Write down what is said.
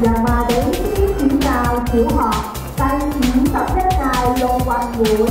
và mà đến chị nào chịu họ. Tay chỉ tập đất ngài lô quanh buổi